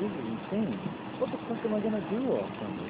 This is insane. What the fuck am I gonna do all summer?